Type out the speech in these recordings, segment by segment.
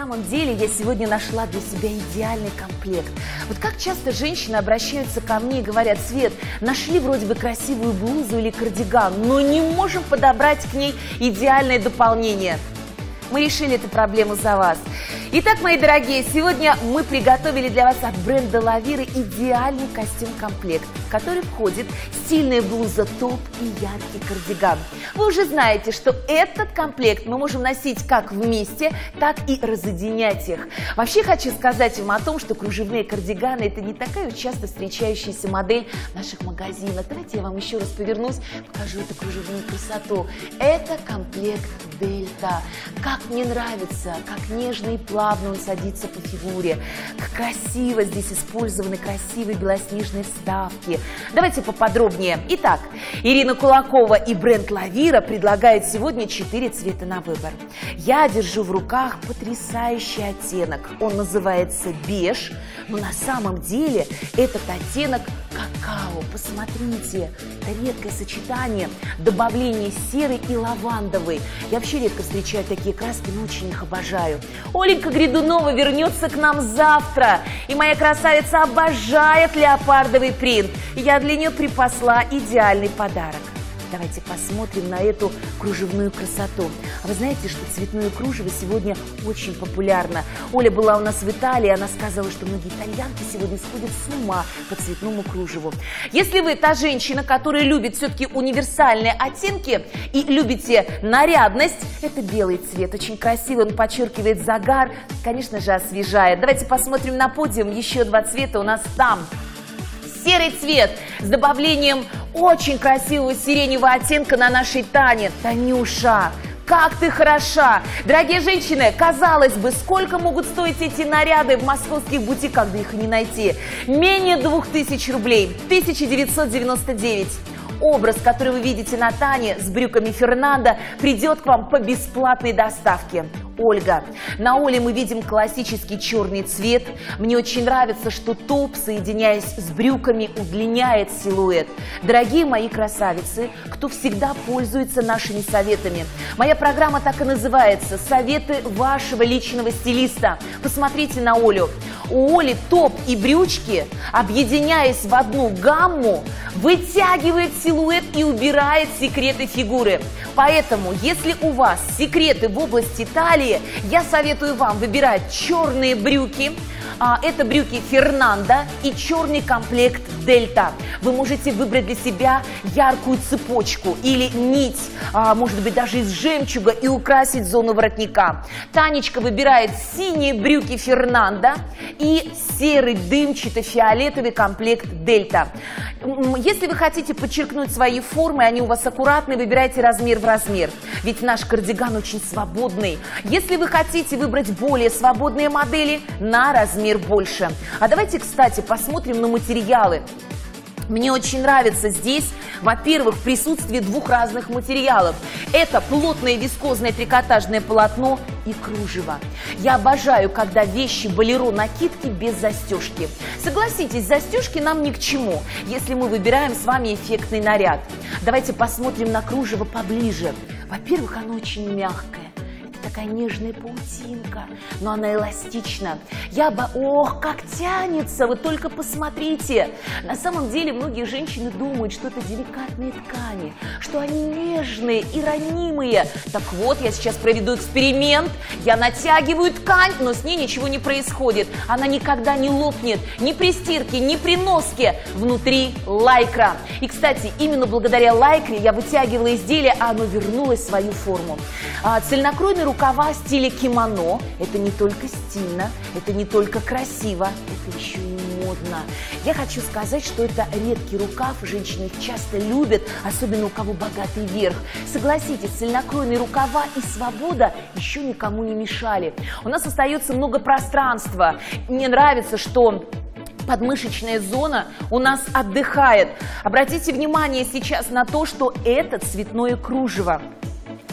самом деле я сегодня нашла для себя идеальный комплект. Вот как часто женщины обращаются ко мне и говорят, Свет, нашли вроде бы красивую блузу или кардиган, но не можем подобрать к ней идеальное дополнение. Мы решили эту проблему за вас. Итак, мои дорогие, сегодня мы приготовили для вас от бренда Лавиры идеальный костюм-комплект, в который входит стильная блуза топ и яркий кардиган. Вы уже знаете, что этот комплект мы можем носить как вместе, так и разъединять их. Вообще хочу сказать вам о том, что кружевные кардиганы это не такая часто встречающаяся модель наших магазинах. Давайте я вам еще раз повернусь, покажу эту кружевную красоту. Это комплект Дельта. Как мне нравится, как нежно и плавно он садится по фигуре. Как красиво здесь использованы красивые белоснежные вставки. Давайте поподробнее. Итак, Ирина Кулакова и бренд Лавира предлагают сегодня 4 цвета на выбор. Я держу в руках потрясающий оттенок. Он называется беж, но на самом деле этот оттенок какао. Посмотрите, это редкое сочетание добавления серой и лавандовой. Я вообще редко встречаю такие краски, но очень их обожаю. Оленька Гридунова вернется к нам завтра. И моя красавица обожает леопардовый принт. Я для нее припасла идеальный подарок. Давайте посмотрим на эту кружевную красоту. А вы знаете, что цветное кружево сегодня очень популярно. Оля была у нас в Италии, она сказала, что многие итальянки сегодня сходят с ума по цветному кружеву. Если вы та женщина, которая любит все-таки универсальные оттенки и любите нарядность, это белый цвет, очень красивый, он подчеркивает загар, конечно же, освежает. Давайте посмотрим на подиум, еще два цвета у нас там серый цвет с добавлением очень красивого сиреневого оттенка на нашей Тане. Танюша, как ты хороша! Дорогие женщины, казалось бы, сколько могут стоить эти наряды в московских бутиках, да их и не найти? Менее 2000 рублей, 1999 образ, который вы видите на Тане с брюками Фернандо, придет к вам по бесплатной доставке. Ольга. На Оле мы видим классический черный цвет. Мне очень нравится, что топ, соединяясь с брюками, удлиняет силуэт. Дорогие мои красавицы, кто всегда пользуется нашими советами. Моя программа так и называется «Советы вашего личного стилиста». Посмотрите на Олю. У Оли топ и брючки, объединяясь в одну гамму, вытягивает силуэт и убирает секреты фигуры. Поэтому, если у вас секреты в области талии, я советую вам выбирать черные брюки, а, это брюки Фернандо и черный комплект Дельта. Вы можете выбрать для себя яркую цепочку или нить, а, может быть даже из жемчуга и украсить зону воротника. Танечка выбирает синие брюки Фернандо и серый дымчато-фиолетовый комплект Дельта. Если вы хотите подчеркнуть свои формы, они у вас аккуратные, выбирайте размер в размер. Ведь наш кардиган очень свободный. Если вы хотите выбрать более свободные модели, на размер больше. А давайте, кстати, посмотрим на материалы. Мне очень нравится здесь, во-первых, присутствие двух разных материалов. Это плотное вискозное трикотажное полотно и кружево. Я обожаю, когда вещи болеро накидки без застежки. Согласитесь, застежки нам ни к чему, если мы выбираем с вами эффектный наряд. Давайте посмотрим на кружево поближе. Во-первых, оно очень мягкое такая нежная паутинка, но она эластична. Я бы... Ох, как тянется! Вы только посмотрите! На самом деле многие женщины думают, что это деликатные ткани, что они нежные и ранимые. Так вот, я сейчас проведу эксперимент. Я натягиваю ткань, но с ней ничего не происходит. Она никогда не лопнет ни при стирке, ни при носке. Внутри лайкра. И, кстати, именно благодаря лайкре я вытягивала изделие, а оно вернулось в свою форму. А, цельнокроенный рукава стиля кимоно – это не только стильно, это не только красиво, это еще и модно. Я хочу сказать, что это редкий рукав, женщины их часто любят, особенно у кого богатый верх. Согласитесь, цельнокроенные рукава и свобода еще никому не мешали. У нас остается много пространства. Мне нравится, что подмышечная зона у нас отдыхает. Обратите внимание сейчас на то, что это цветное кружево.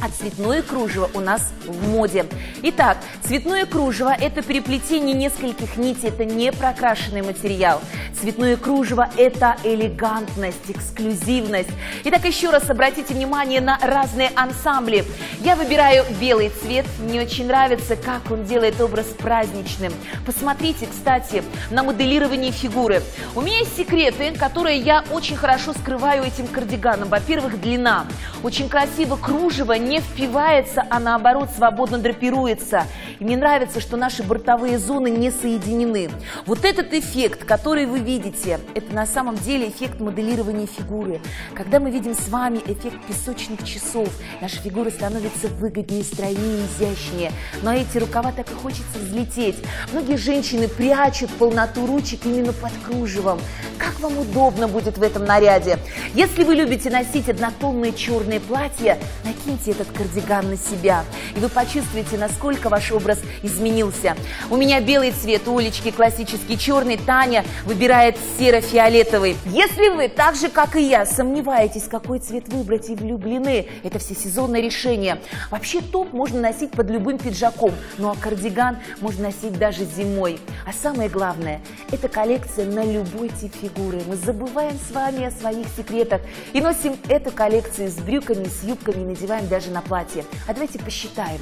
А цветное кружево у нас в моде. Итак, цветное кружево – это переплетение нескольких нитей, это не прокрашенный материал. Цветное кружево – это элегантность, эксклюзивность. Итак, еще раз обратите внимание на разные ансамбли. Я выбираю белый цвет, мне очень нравится, как он делает образ праздничным. Посмотрите, кстати, на моделирование фигуры. У меня есть секреты, которые я очень хорошо скрываю этим кардиганом. Во-первых, длина. Очень красиво кружево не впивается, а наоборот свободно драпируется. И мне нравится, что наши бортовые зоны не соединены. Вот этот эффект, который вы видите, это на самом деле эффект моделирования фигуры. Когда мы видим с вами эффект песочных часов, наша фигура становится выгоднее, стройнее, изящнее. Но эти рукава так и хочется взлететь. Многие женщины прячут полноту ручек именно под кружевом. Как вам удобно будет в этом наряде? Если вы любите носить однотонные черные платья, накиньте этот кардиган на себя, и вы почувствуете, насколько ваш образ изменился. У меня белый цвет, у Олечки классический черный, Таня выбирает серо-фиолетовый. Если вы, так же как и я, сомневаетесь, какой цвет выбрать и влюблены, это всесезонное решение. Вообще топ можно носить под любым пиджаком, ну а кардиган можно носить даже зимой. А самое главное, это коллекция на любой тип фигуры. Мы забываем с вами о своих секретах и носим эту коллекцию с брюками, с юбками, надеваем даже на платье. А давайте посчитаем.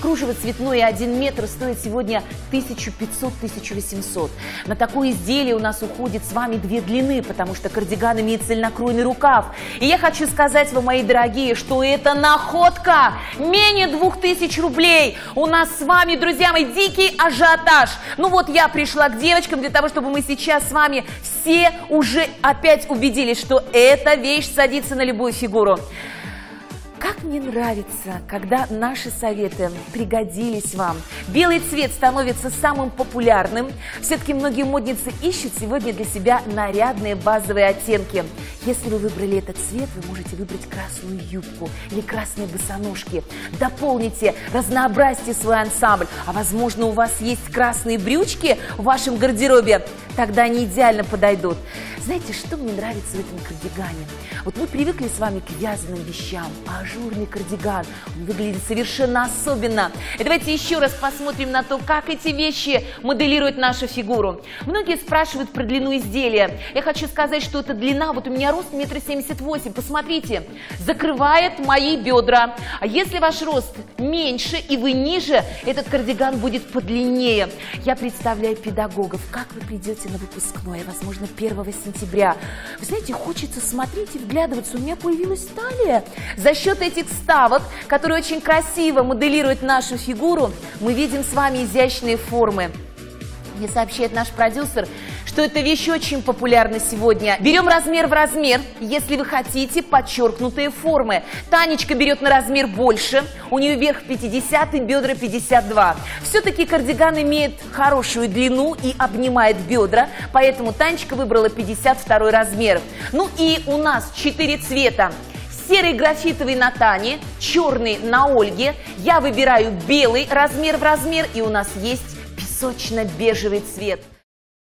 Кружево цветное 1 метр стоит сегодня 1500-1800. На такое изделие у нас уходит с вами две длины, потому что кардиган имеет цельнокройный рукав. И я хочу сказать вам, мои дорогие, что это находка менее 2000 рублей. У нас с вами, друзья мои, дикий ажиотаж. Ну вот я пришла к девочкам для того, чтобы мы сейчас с вами все уже опять убедились, что эта вещь садится на любую фигуру. Как мне нравится, когда наши советы пригодились вам. Белый цвет становится самым популярным. Все-таки многие модницы ищут сегодня для себя нарядные базовые оттенки. Если вы выбрали этот цвет, вы можете выбрать красную юбку или красные босоножки. Дополните, разнообразьте свой ансамбль. А возможно, у вас есть красные брючки в вашем гардеробе. Тогда они идеально подойдут. Знаете, что мне нравится в этом кардигане? Вот мы привыкли с вами к вязаным вещам, а ажурный кардиган, он выглядит совершенно особенно. И давайте еще раз посмотрим на то, как эти вещи моделируют нашу фигуру. Многие спрашивают про длину изделия. Я хочу сказать, что эта длина, вот у меня рост метр семьдесят восемь, посмотрите, закрывает мои бедра. А если ваш рост меньше и вы ниже, этот кардиган будет подлиннее. Я представляю педагогов, как вы придете на выпускное, возможно, 1 сентября. Вы знаете, хочется смотреть и вглядываться. У меня появилась талия. За счет этих ставок, которые очень красиво моделируют нашу фигуру, мы видим с вами изящные формы. Мне сообщает наш продюсер, что эта вещь очень популярна сегодня. Берем размер в размер, если вы хотите подчеркнутые формы. Танечка берет на размер больше, у нее верх 50 и бедра 52. Все-таки кардиган имеет хорошую длину и обнимает бедра, поэтому Танечка выбрала 52 размер. Ну и у нас 4 цвета серый графитовый на Тане, черный на Ольге. Я выбираю белый размер в размер, и у нас есть песочно-бежевый цвет.